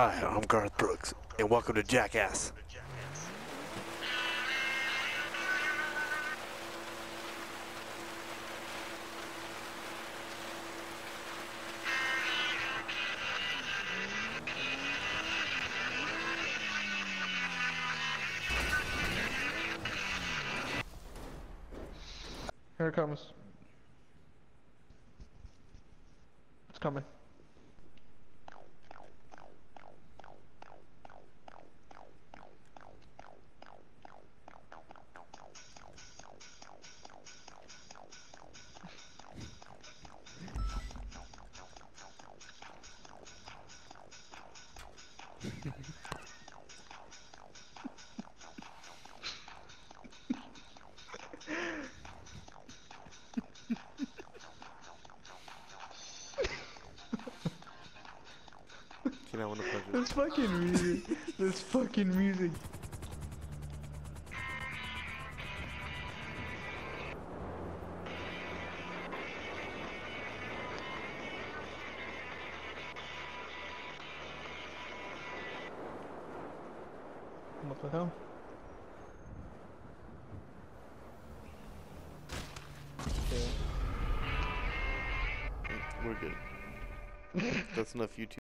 Hi, I'm Garth Brooks, and welcome to Jackass. Here it comes. It's coming. This fucking music. this fucking music. What the hell? We're good. That's enough YouTube.